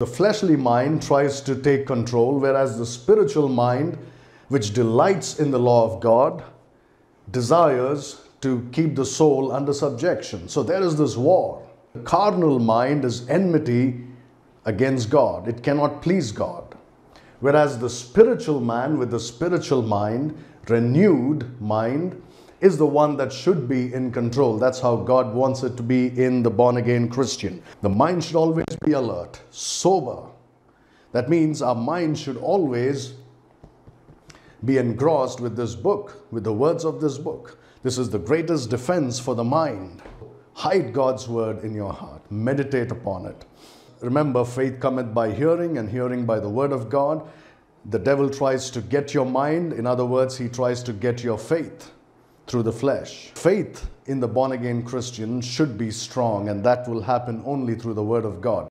The fleshly mind tries to take control, whereas the spiritual mind, which delights in the law of God, desires to keep the soul under subjection. So there is this war. The carnal mind is enmity against God, it cannot please God. Whereas the spiritual man with the spiritual mind, renewed mind, is the one that should be in control. That's how God wants it to be in the born again Christian. The mind should always be alert, sober. That means our mind should always be engrossed with this book, with the words of this book. This is the greatest defense for the mind. Hide God's word in your heart, meditate upon it. Remember, faith cometh by hearing, and hearing by the word of God. The devil tries to get your mind, in other words, he tries to get your faith through the flesh. Faith in the born again Christian should be strong, and that will happen only through the Word of God.